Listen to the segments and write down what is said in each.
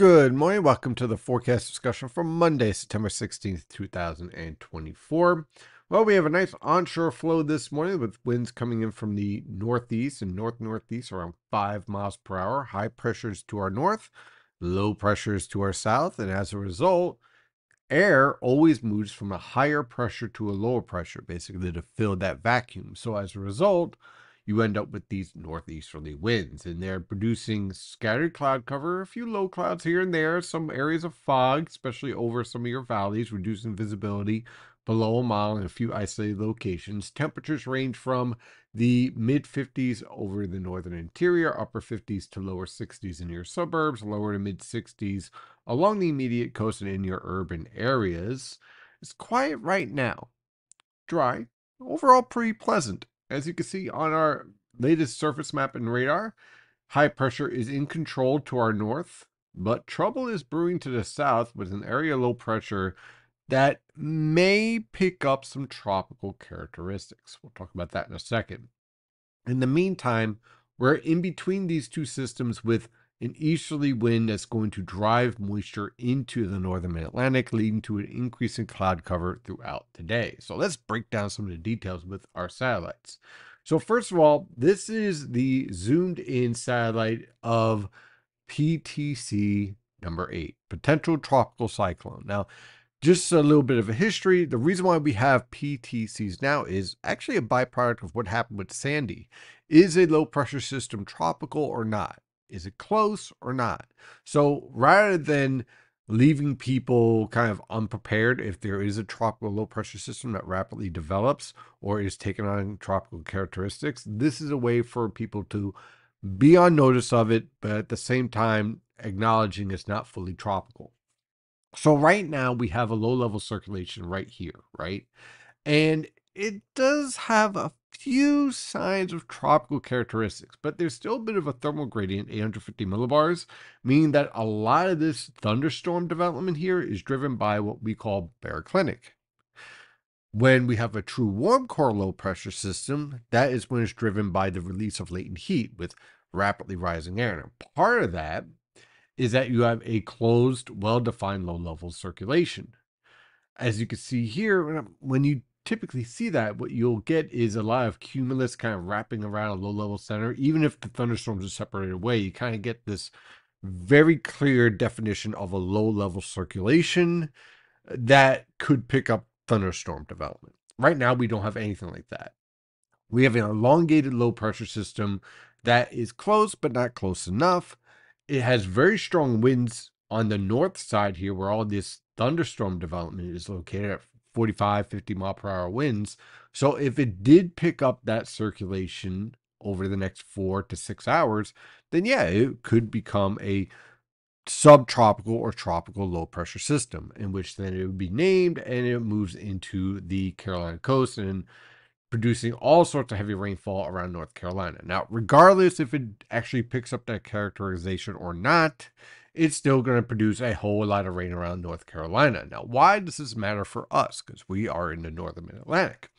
Good morning. Welcome to the forecast discussion for Monday, September 16th, 2024. Well, we have a nice onshore flow this morning with winds coming in from the northeast and north northeast around 5 miles per hour. High pressures to our north, low pressures to our south. And as a result, air always moves from a higher pressure to a lower pressure, basically to fill that vacuum. So as a result, you end up with these northeasterly winds, and they're producing scattered cloud cover, a few low clouds here and there, some areas of fog, especially over some of your valleys, reducing visibility below a mile in a few isolated locations. Temperatures range from the mid 50s over the northern interior, upper 50s to lower 60s in your suburbs, lower to mid 60s along the immediate coast and in your urban areas. It's quiet right now, dry, overall pretty pleasant. As you can see on our latest surface map and radar, high pressure is in control to our north, but trouble is brewing to the south with an area of low pressure that may pick up some tropical characteristics. We'll talk about that in a second. In the meantime, we're in between these two systems with an easterly wind that's going to drive moisture into the northern Atlantic, leading to an increase in cloud cover throughout today. So let's break down some of the details with our satellites. So first of all, this is the zoomed in satellite of PTC number eight, potential tropical cyclone. Now, just a little bit of a history. The reason why we have PTCs now is actually a byproduct of what happened with Sandy. Is a low pressure system tropical or not? Is it close or not? So rather than leaving people kind of unprepared if there is a tropical low pressure system that rapidly develops or is taking on tropical characteristics, this is a way for people to be on notice of it, but at the same time, acknowledging it's not fully tropical. So, right now, we have a low level circulation right here, right? And it does have a few signs of tropical characteristics, but there's still a bit of a thermal gradient, 850 millibars, meaning that a lot of this thunderstorm development here is driven by what we call baroclinic. When we have a true warm core low pressure system, that is when it's driven by the release of latent heat with rapidly rising air. And part of that is that you have a closed, well defined low level circulation. As you can see here, when you typically see that, what you'll get is a lot of cumulus kind of wrapping around a low level center. Even if the thunderstorms are separated away, you kind of get this very clear definition of a low level circulation uh, that could pick up thunderstorm development. Right now, we don't have anything like that. We have an elongated low pressure system that is close, but not close enough. It has very strong winds on the north side here, where all this thunderstorm development is located at 45, 50 mile per hour winds. So if it did pick up that circulation over the next four to six hours, then yeah, it could become a subtropical or tropical low pressure system, in which then it would be named and it moves into the Carolina coast and producing all sorts of heavy rainfall around North Carolina. Now, regardless if it actually picks up that characterization or not, it's still going to produce a whole lot of rain around North Carolina. Now, why does this matter for us? Because we are in the northern mid Atlantic.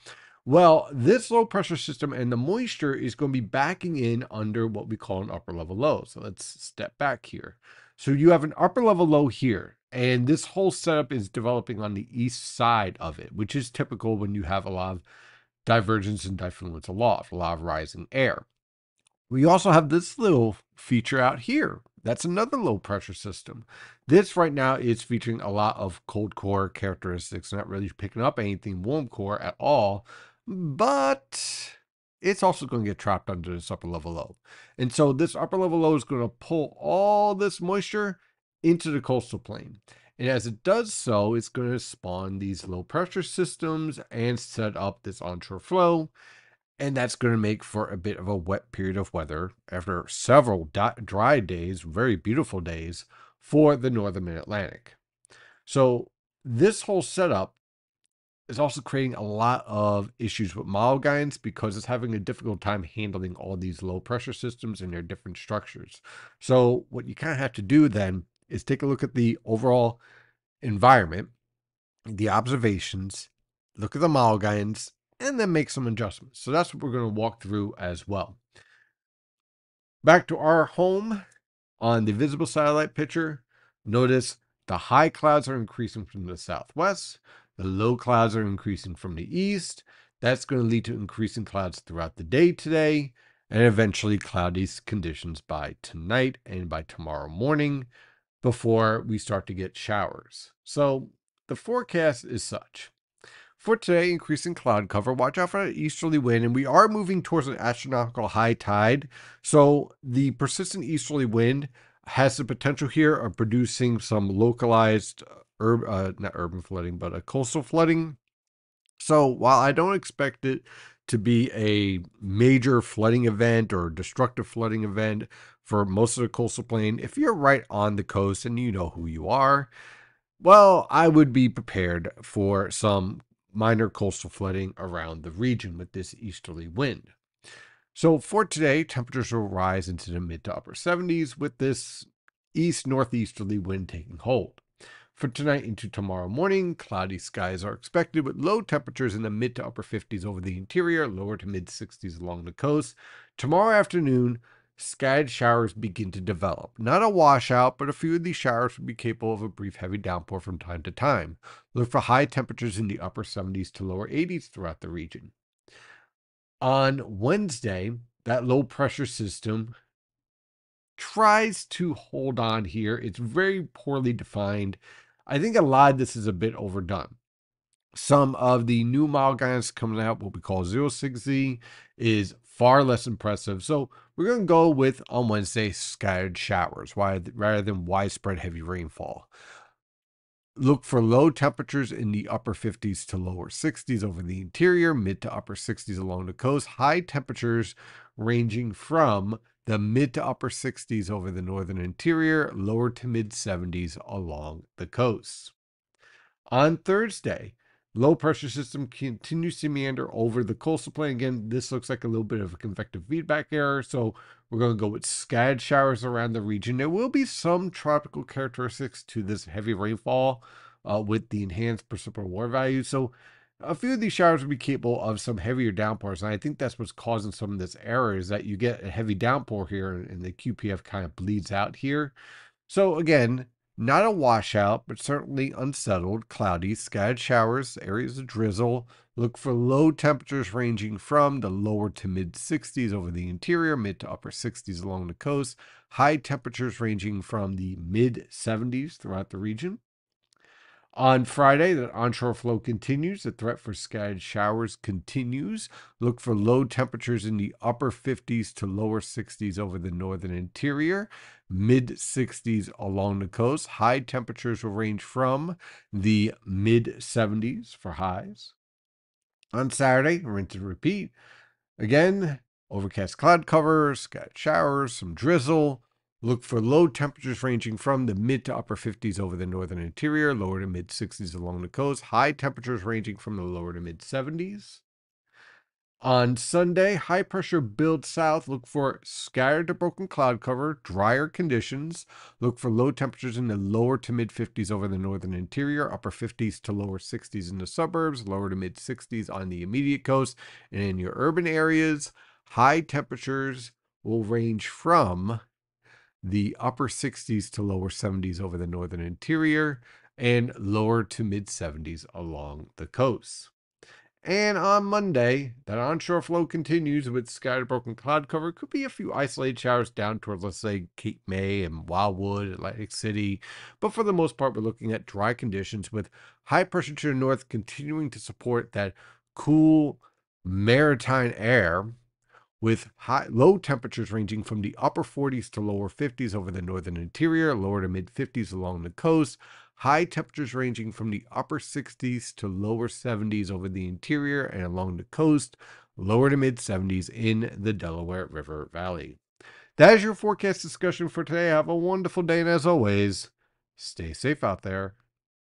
Well, this low pressure system and the moisture is going to be backing in under what we call an upper level low. So let's step back here. So you have an upper level low here, and this whole setup is developing on the east side of it, which is typical when you have a lot of divergence and diffluence aloft, a lot of rising air. We also have this little feature out here that's another low pressure system. This right now is featuring a lot of cold core characteristics, not really picking up anything warm core at all, but it's also going to get trapped under this upper level low. And so this upper level low is going to pull all this moisture into the coastal plain. And as it does so, it's going to spawn these low pressure systems and set up this onshore flow and that's going to make for a bit of a wet period of weather after several dry days, very beautiful days for the northern mid Atlantic. So, this whole setup is also creating a lot of issues with model guidance because it's having a difficult time handling all these low pressure systems and their different structures. So, what you kind of have to do then is take a look at the overall environment, the observations, look at the model guidance, and then make some adjustments. So that's what we're going to walk through as well. Back to our home on the visible satellite picture. Notice the high clouds are increasing from the southwest, the low clouds are increasing from the east. That's going to lead to increasing clouds throughout the day today and eventually cloudy conditions by tonight and by tomorrow morning before we start to get showers. So the forecast is such. For today, increasing cloud cover. Watch out for an easterly wind, and we are moving towards an astronomical high tide. So the persistent easterly wind has the potential here of producing some localized, ur- uh, not urban flooding, but a coastal flooding. So while I don't expect it to be a major flooding event or destructive flooding event for most of the coastal plain, if you're right on the coast and you know who you are, well, I would be prepared for some minor coastal flooding around the region with this easterly wind. So for today, temperatures will rise into the mid to upper 70s with this east northeasterly wind taking hold. For tonight into tomorrow morning, cloudy skies are expected with low temperatures in the mid to upper 50s over the interior, lower to mid 60s along the coast. Tomorrow afternoon, scattered showers begin to develop. Not a washout, but a few of these showers will be capable of a brief heavy downpour from time to time. Look for high temperatures in the upper 70s to lower 80s throughout the region. On Wednesday, that low pressure system tries to hold on here. It's very poorly defined. I think a lot of this is a bit overdone. Some of the new model guidance coming out, what we call 06Z, is far less impressive. So we're going to go with on Wednesday scattered showers rather than widespread heavy rainfall. Look for low temperatures in the upper 50s to lower 60s over the interior, mid to upper 60s along the coast, high temperatures ranging from the mid to upper 60s over the northern interior, lower to mid 70s along the coast. On Thursday, low pressure system continues to meander over the coastal plain. Again, this looks like a little bit of a convective feedback error, so we're going to go with scattered showers around the region. There will be some tropical characteristics to this heavy rainfall uh, with the enhanced precipitable water value. So a few of these showers will be capable of some heavier downpours. And I think that's what's causing some of this error is that you get a heavy downpour here and the QPF kind of bleeds out here. So again, not a washout, but certainly unsettled, cloudy, scattered showers, areas of drizzle. Look for low temperatures ranging from the lower to mid 60s over the interior, mid to upper 60s along the coast. High temperatures ranging from the mid 70s throughout the region. On Friday, the onshore flow continues. The threat for scattered showers continues. Look for low temperatures in the upper 50s to lower 60s over the northern interior, mid 60s along the coast. High temperatures will range from the mid 70s for highs. On Saturday, rinse and repeat. Again, overcast cloud cover, scattered showers, some drizzle. Look for low temperatures ranging from the mid to upper 50s over the northern interior, lower to mid 60s along the coast, high temperatures ranging from the lower to mid 70s. On Sunday, high pressure builds south. Look for scattered to broken cloud cover, drier conditions. Look for low temperatures in the lower to mid 50s over the northern interior, upper 50s to lower 60s in the suburbs, lower to mid 60s on the immediate coast, and in your urban areas. High temperatures will range from the upper 60s to lower 70s over the northern interior, and lower to mid 70s along the coast. And on Monday, that onshore flow continues with scattered broken cloud cover. Could be a few isolated showers down towards, let's say, Cape May and Wildwood, Atlantic City. But for the most part, we're looking at dry conditions with high pressure to the north continuing to support that cool maritime air with high, low temperatures ranging from the upper 40s to lower 50s over the northern interior, lower to mid 50s along the coast, high temperatures ranging from the upper 60s to lower 70s over the interior and along the coast, lower to mid 70s in the Delaware River Valley. That is your forecast discussion for today. Have a wonderful day, and as always, stay safe out there.